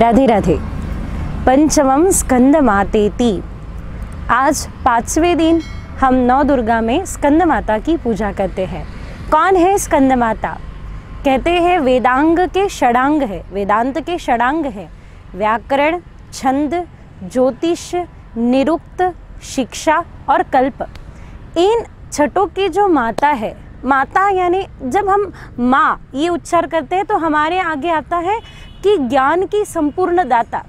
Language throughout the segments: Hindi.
राधे राधे। पंचमम स्कंद मातेती आज पाँचवें दिन हम नौ दुर्गा में स्कंद माता की पूजा करते हैं। कौन है स्कंद माता कहते हैं वेदांग के षडांग है, वेदांत के षडांग है। व्याकरण, छंद, ज्योतिष, निरुक्त, शिक्षा और कल्प। इन छठों की जो माता है, माता यानी जब हम माँ, ये उच्चार करते हैं तो हमारे आगे आता है कि ज्ञान की संपूर्ण दाता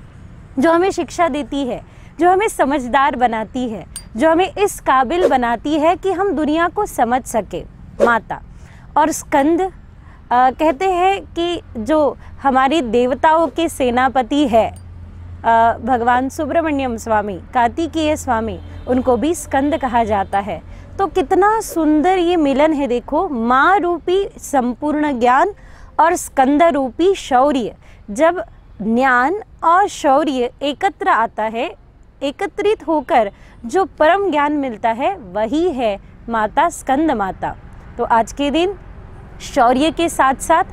जो हमें शिक्षा देती है जो हमें समझदार बनाती है जो हमें इस काबिल बनाती है कि हम दुनिया को समझ सके माता। और स्कंद आ, कहते हैं कि जो हमारी देवताओं के सेनापति है आ, भगवान सुब्रमण्यम स्वामी कार्तिकीय स्वामी उनको भी स्कंद कहा जाता है। तो कितना सुंदर ये मिलन है देखो माँ रूपी संपूर्ण ज्ञान और स्कंद रूपी शौर्य। जब ज्ञान और शौर्य एकत्र आता है, एकत्रित होकर जो परम ज्ञान मिलता है, वही है माता स्कंद माता। तो आज के दिन शौर्य के साथ साथ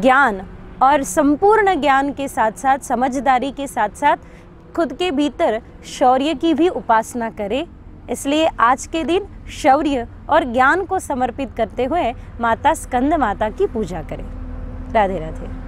ज्ञान और संपूर्ण ज्ञान के साथ साथ समझदारी के साथ साथ खुद के भीतर शौर्य की भी उपासना करें। इसलिए आज के दिन शौर्य और ज्ञान को समर्पित करते हुए माता स्कंद माता की पूजा करें। राधे राधे